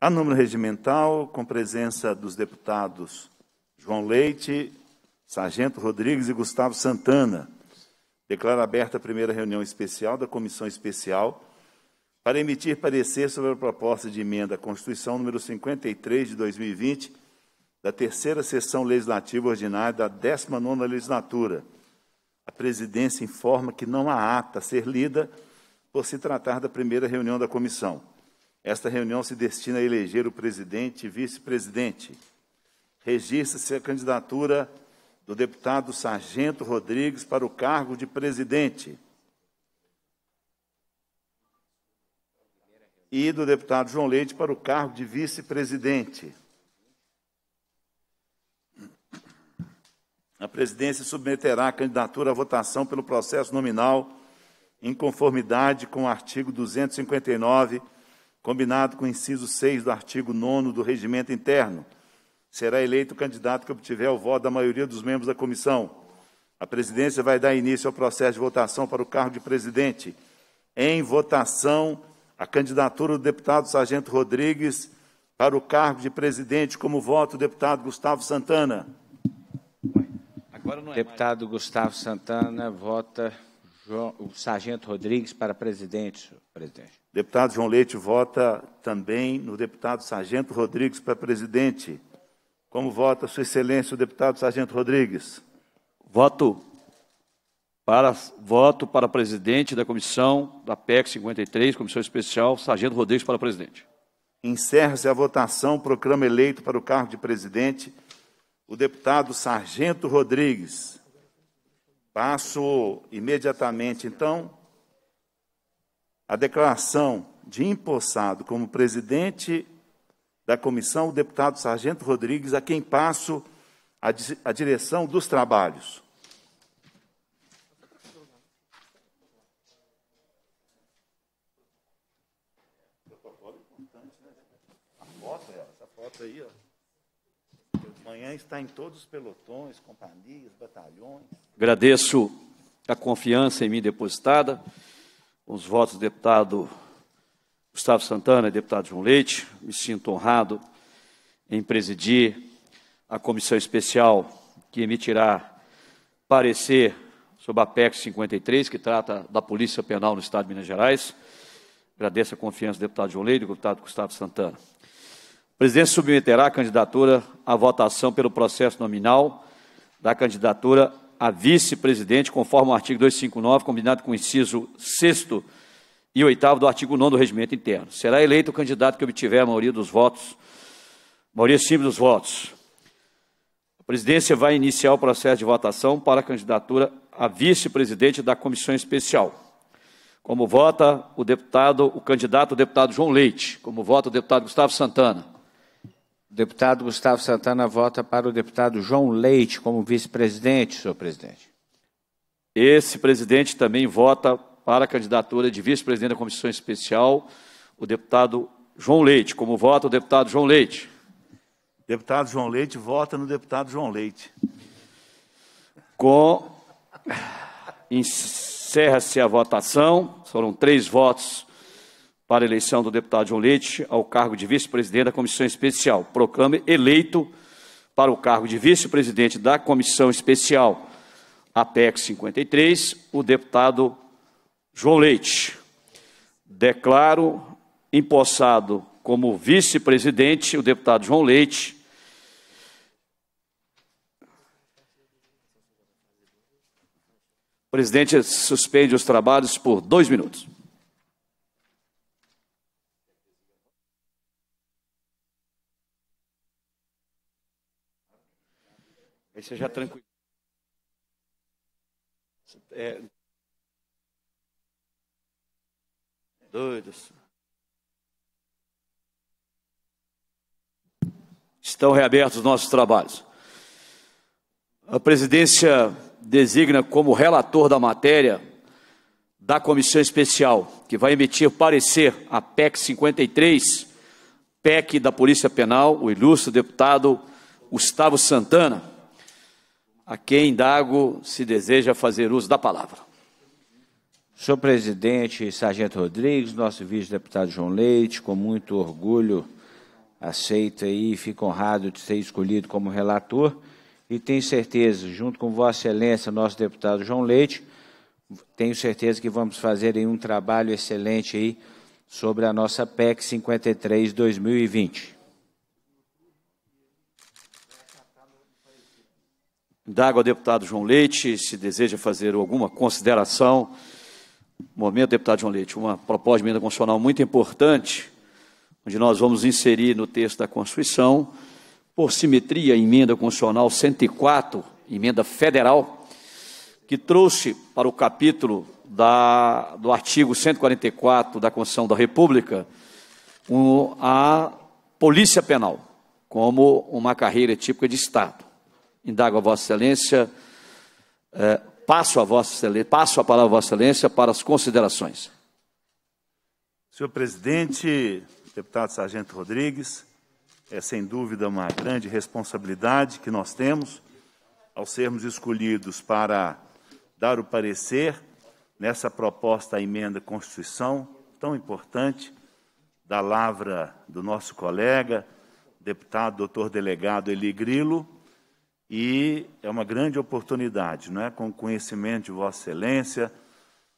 A número regimental, com presença dos deputados João Leite, Sargento Rodrigues e Gustavo Santana. Declaro aberta a primeira reunião especial da Comissão Especial para emitir parecer sobre a proposta de emenda à Constituição número 53 de 2020, da terceira sessão legislativa ordinária da 19ª legislatura. A presidência informa que não há ata a ser lida por se tratar da primeira reunião da comissão. Esta reunião se destina a eleger o presidente e vice-presidente. Registra-se a candidatura do deputado Sargento Rodrigues para o cargo de presidente. e do deputado João Leite para o cargo de vice-presidente. A presidência submeterá a candidatura à votação pelo processo nominal em conformidade com o artigo 259, combinado com o inciso 6 do artigo 9 do regimento interno. Será eleito o candidato que obtiver o voto da maioria dos membros da comissão. A presidência vai dar início ao processo de votação para o cargo de presidente. Em votação, a candidatura do deputado Sargento Rodrigues para o cargo de presidente, como voto o deputado Gustavo Santana. É deputado mais. Gustavo Santana vota João, o Sargento Rodrigues para presidente, presidente. Deputado João Leite vota também no deputado Sargento Rodrigues para presidente. Como vota Sua Excelência o deputado Sargento Rodrigues? Voto para voto para presidente da comissão da PEC 53, comissão especial, Sargento Rodrigues para presidente. Encerra-se a votação, proclama eleito para o cargo de presidente o deputado Sargento Rodrigues. Passo imediatamente, então, a declaração de empossado como presidente da comissão, o deputado Sargento Rodrigues, a quem passo a, a direção dos trabalhos. aí, ó. Amanhã está em todos os pelotões, companhias, batalhões. Agradeço a confiança em mim depositada, os votos do deputado Gustavo Santana e deputado João Leite. Me sinto honrado em presidir a comissão especial que emitirá parecer sobre a PEC 53, que trata da Polícia Penal no Estado de Minas Gerais. Agradeço a confiança do deputado João Leite e do deputado Gustavo Santana. O presidente submeterá a candidatura à votação pelo processo nominal da candidatura a vice-presidente, conforme o artigo 259, combinado com o inciso 6 e 8 do artigo 9 do regimento interno. Será eleito o candidato que obtiver a maioria dos votos, maioria simples dos votos. A presidência vai iniciar o processo de votação para a candidatura a vice-presidente da comissão especial. Como vota o deputado, o candidato o deputado João Leite, como vota o deputado Gustavo Santana. Deputado Gustavo Santana vota para o deputado João Leite como vice-presidente, senhor presidente. Esse presidente também vota para a candidatura de vice-presidente da comissão especial, o deputado João Leite. Como vota o deputado João Leite? Deputado João Leite vota no deputado João Leite. Com encerra-se a votação. Foram três votos para a eleição do deputado João Leite ao cargo de vice-presidente da Comissão Especial. Proclame eleito para o cargo de vice-presidente da Comissão Especial APEC 53 o deputado João Leite. Declaro empossado como vice-presidente o deputado João Leite. O presidente suspende os trabalhos por dois minutos. Já tranquilo. É... Doidos. Estão reabertos os nossos trabalhos. A presidência designa como relator da matéria da comissão especial, que vai emitir parecer a PEC 53, PEC da Polícia Penal, o ilustre deputado Gustavo Santana a quem indago se deseja fazer uso da palavra. Senhor presidente Sargento Rodrigues, nosso vice-deputado João Leite, com muito orgulho aceita e fica honrado de ser escolhido como relator e tenho certeza, junto com Vossa Excelência, nosso deputado João Leite, tenho certeza que vamos fazer um trabalho excelente aí sobre a nossa PEC 53 2020. Indago ao deputado João Leite se deseja fazer alguma consideração. Momento, deputado João Leite, uma proposta de emenda constitucional muito importante, onde nós vamos inserir no texto da Constituição, por simetria, emenda constitucional 104, emenda federal, que trouxe para o capítulo da, do artigo 144 da Constituição da República um, a Polícia Penal como uma carreira típica de Estado. Indago a Vossa Excelência, é, passo, a Vossa Excelência, passo a palavra a Vossa Excelência para as considerações. Senhor presidente, deputado Sargento Rodrigues, é sem dúvida uma grande responsabilidade que nós temos ao sermos escolhidos para dar o parecer nessa proposta à emenda à Constituição tão importante da lavra do nosso colega, deputado doutor delegado Eli Grilo, e é uma grande oportunidade, não é? com o conhecimento de Vossa Excelência,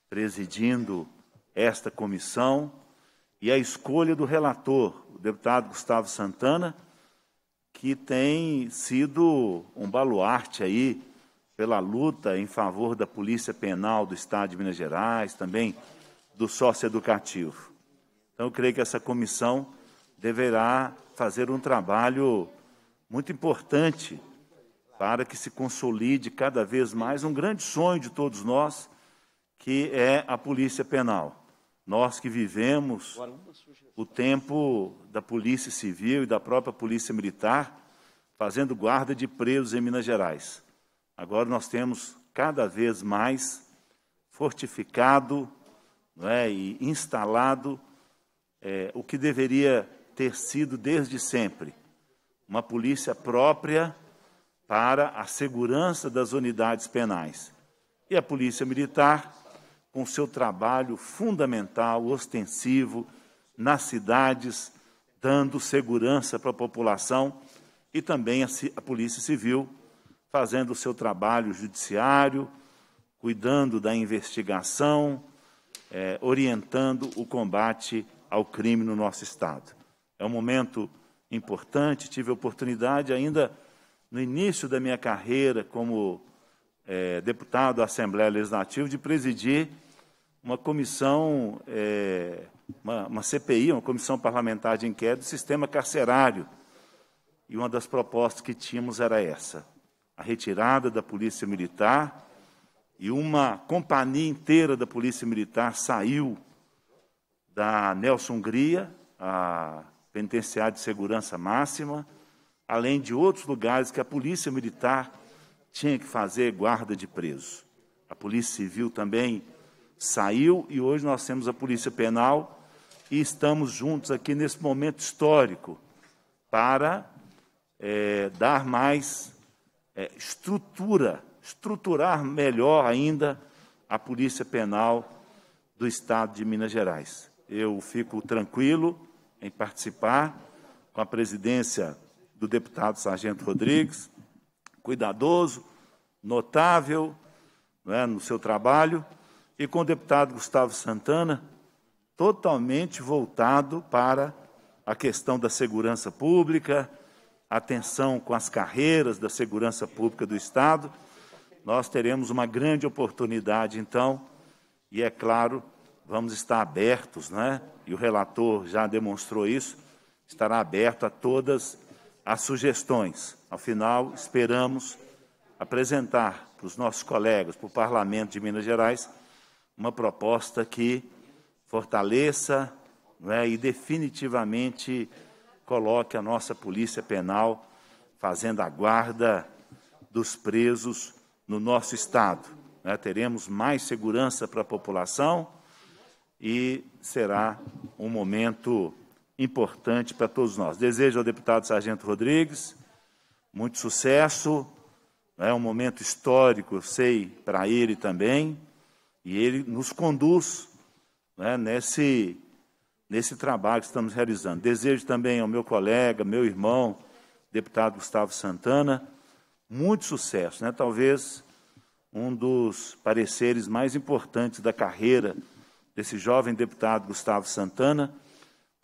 presidindo esta comissão, e a escolha do relator, o deputado Gustavo Santana, que tem sido um baluarte aí pela luta em favor da Polícia Penal do Estado de Minas Gerais, também do sócio educativo. Então, eu creio que essa comissão deverá fazer um trabalho muito importante para que se consolide cada vez mais um grande sonho de todos nós, que é a polícia penal. Nós que vivemos o tempo da polícia civil e da própria polícia militar, fazendo guarda de presos em Minas Gerais. Agora nós temos cada vez mais fortificado é, e instalado é, o que deveria ter sido desde sempre, uma polícia própria para a segurança das unidades penais. E a Polícia Militar, com seu trabalho fundamental, ostensivo, nas cidades, dando segurança para a população, e também a, Polícia Civil, fazendo o seu trabalho judiciário, cuidando da investigação, é, orientando o combate ao crime no nosso Estado. É um momento importante, tive a oportunidade ainda no início da minha carreira como é, deputado da Assembleia Legislativa, de presidir uma comissão, é, uma, uma, CPI, uma comissão parlamentar de inquérito do sistema carcerário. E uma das propostas que tínhamos era essa: a retirada da Polícia Militar e uma companhia inteira da Polícia Militar saiu da Nelson Hungria, a penitenciária de segurança máxima, além de outros lugares que a Polícia Militar tinha que fazer guarda de presos. A Polícia Civil também saiu e hoje nós temos a Polícia Penal e estamos juntos aqui nesse momento histórico para é, dar mais é, estrutura, estruturar melhor ainda a Polícia Penal do Estado de Minas Gerais. Eu fico tranquilo em participar com a presidência do deputado Sargento Rodrigues, cuidadoso, notável é, no seu trabalho, e com o deputado Gustavo Santana, totalmente voltado para a questão da segurança pública, atenção com as carreiras da segurança pública do Estado. Nós teremos uma grande oportunidade, então, e é claro, vamos estar abertos, né? e o relator já demonstrou isso, estará aberto a todas as sugestões. Afinal, esperamos apresentar para os nossos colegas, para o Parlamento de Minas Gerais, uma proposta que fortaleça é, e definitivamente coloque a nossa Polícia Penal fazendo a guarda dos presos no nosso Estado. É, teremos mais segurança para a população e será um momento importante para todos nós. Desejo ao deputado Sargento Rodrigues muito sucesso, é um momento histórico, eu sei, para ele também, e ele nos conduz né, nesse, nesse trabalho que estamos realizando. Desejo também ao meu colega, meu irmão, deputado Gustavo Santana, muito sucesso, né? talvez um dos pareceres mais importantes da carreira desse jovem deputado Gustavo Santana,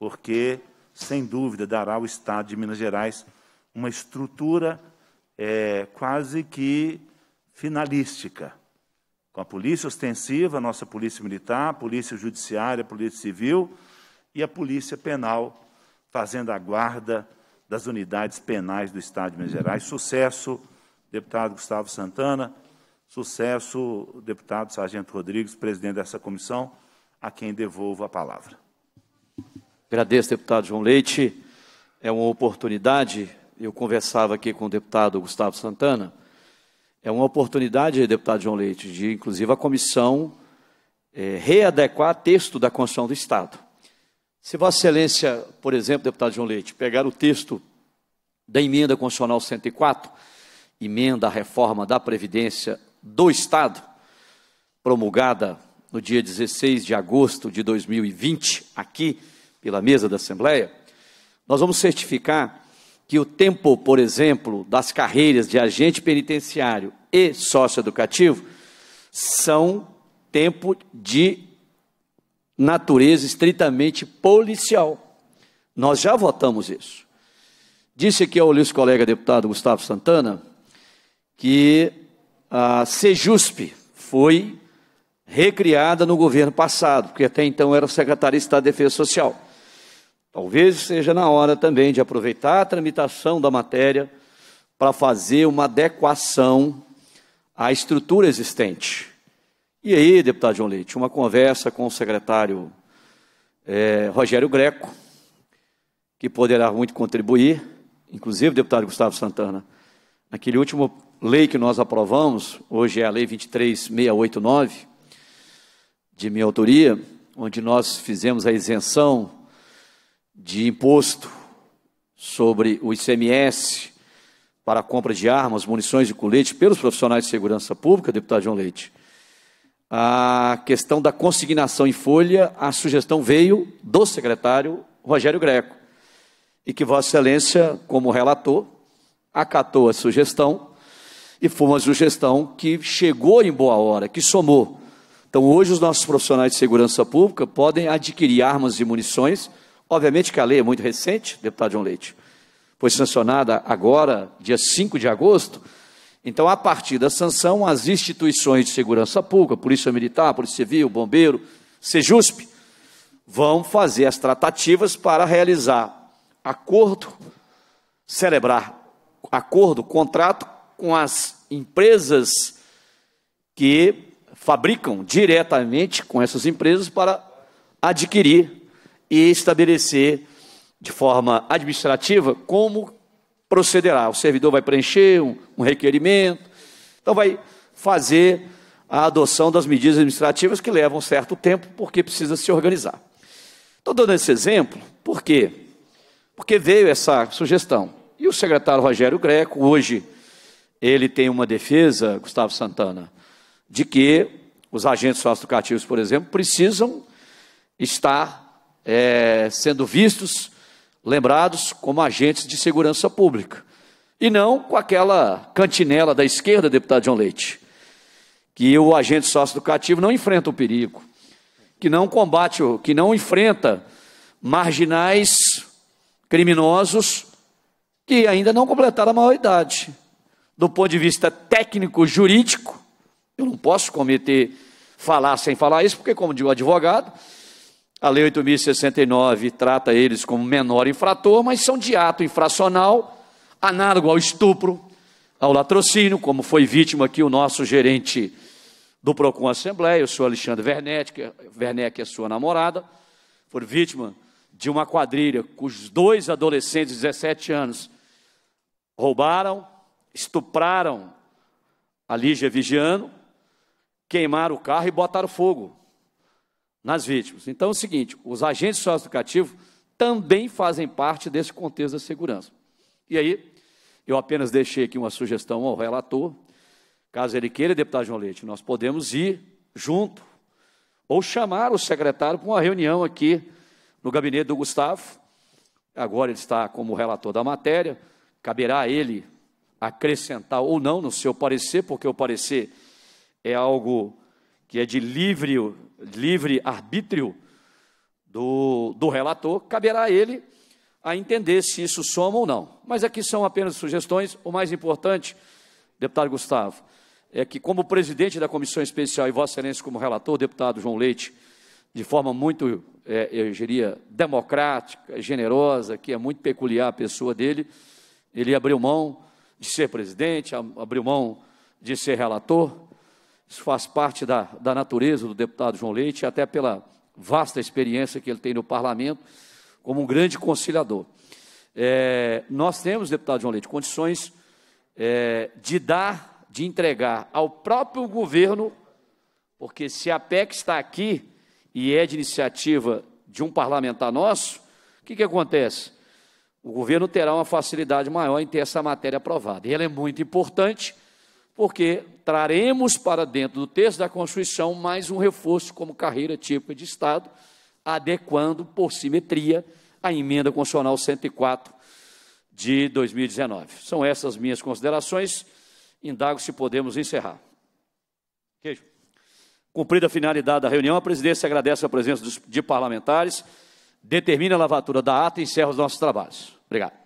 porque, sem dúvida, dará ao Estado de Minas Gerais uma estrutura é, quase que finalística, com a polícia ostensiva, a nossa polícia militar, a polícia judiciária, a polícia civil e a polícia penal, fazendo a guarda das unidades penais do Estado de Minas Gerais. Sucesso, deputado Gustavo Santana, sucesso, deputado Sargento Rodrigues, presidente dessa comissão, a quem devolvo a palavra. Agradeço, deputado João Leite. É uma oportunidade, eu conversava aqui com o deputado Gustavo Santana, é uma oportunidade, deputado João Leite, de inclusive a comissão é, readequar texto da Constituição do Estado. Se Vossa Excelência, por exemplo, deputado João Leite, pegar o texto da emenda constitucional 104, emenda à reforma da Previdência do Estado, promulgada no dia 16 de agosto de 2020, aqui pela mesa da Assembleia, nós vamos certificar que o tempo, por exemplo, das carreiras de agente penitenciário e socioeducativo são tempo de natureza estritamente policial. Nós já votamos isso. Disse aqui ao Luiz colega deputado Gustavo Santana que a Sejusp foi recriada no governo passado, porque até então era o secretário de Estado de Defesa Social. Talvez seja na hora também de aproveitar a tramitação da matéria para fazer uma adequação à estrutura existente. E aí, deputado João Leite, uma conversa com o secretário é, Rogério Greco, que poderá muito contribuir, inclusive deputado Gustavo Santana, naquele último lei que nós aprovamos, hoje é a Lei 23689, de minha autoria, onde nós fizemos a isenção de imposto sobre o ICMS para a compra de armas, munições e colete pelos profissionais de segurança pública, deputado João Leite. A questão da consignação em folha, a sugestão veio do secretário Rogério Greco, e que Vossa Excelência, como relator, acatou a sugestão, e foi uma sugestão que chegou em boa hora, que somou. Então, hoje, os nossos profissionais de segurança pública podem adquirir armas e munições Obviamente que a lei é muito recente, deputado João Leite, foi sancionada agora, dia 5 de agosto. Então, a partir da sanção, as instituições de segurança pública, Polícia Militar, Polícia Civil, Bombeiro, Sejusp, vão fazer as tratativas para realizar acordo, celebrar acordo, contrato com as empresas que fabricam diretamente com essas empresas para adquirir e estabelecer de forma administrativa como procederá. O servidor vai preencher um, um requerimento, então vai fazer a adoção das medidas administrativas que levam certo tempo, porque precisa se organizar. Estou dando esse exemplo, por quê? Porque veio essa sugestão. E o secretário Rogério Greco, hoje, ele tem uma defesa, Gustavo Santana, de que os agentes socioeducativos, por exemplo, precisam estar é, sendo vistos, lembrados como agentes de segurança pública. E não com aquela cantinela da esquerda, deputado João Leite, que o agente socioeducativo não enfrenta o perigo, que não combate, que não enfrenta marginais criminosos que ainda não completaram a maioridade. Do ponto de vista técnico jurídico, eu não posso cometer falar sem falar isso, porque como digo advogado, a Lei 8.069 trata eles como menor infrator, mas são de ato infracional, análogo ao estupro, ao latrocínio, como foi vítima aqui o nosso gerente do PROCON Assembleia, o senhor Alexandre Werneck, Werneck é sua namorada, foi vítima de uma quadrilha cujos dois adolescentes de 17 anos roubaram, estupraram a Lígia Vigiano, queimaram o carro e botaram fogo nas vítimas. Então é o seguinte: os agentes socioeducativos também fazem parte desse contexto da segurança. E aí, eu apenas deixei aqui uma sugestão ao relator, caso ele queira, deputado João Leite, nós podemos ir junto ou chamar o secretário para uma reunião aqui no gabinete do Gustavo. Agora ele está como relator da matéria, caberá a ele acrescentar ou não no seu parecer, porque o parecer é algo que é de livre, livre arbítrio do, do relator, caberá a ele a entender se isso soma ou não. Mas aqui são apenas sugestões. O mais importante, deputado Gustavo, é que, como presidente da comissão especial e Vossa Excelência como relator, deputado João Leite, de forma muito, é, eu diria, democrática, generosa, que é muito peculiar a pessoa dele, ele abriu mão de ser presidente, abriu mão de ser relator. Isso faz parte da, da natureza do deputado João Leite, até pela vasta experiência que ele tem no parlamento como um grande conciliador. É, nós temos, deputado João Leite, condições é, de dar, de entregar ao próprio governo, porque se a PEC está aqui e é de iniciativa de um parlamentar nosso, o que, que acontece? O governo terá uma facilidade maior em ter essa matéria aprovada. E ela é muito importante, porque traremos para dentro do texto da Constituição mais um reforço como carreira típica de Estado, adequando por simetria a emenda constitucional 104 de 2019. São essas minhas considerações. Indago se podemos encerrar. Queijo. Cumprida a finalidade da reunião, a presidência agradece a presença de parlamentares, determina a lavatura da ata e encerra os nossos trabalhos. Obrigado.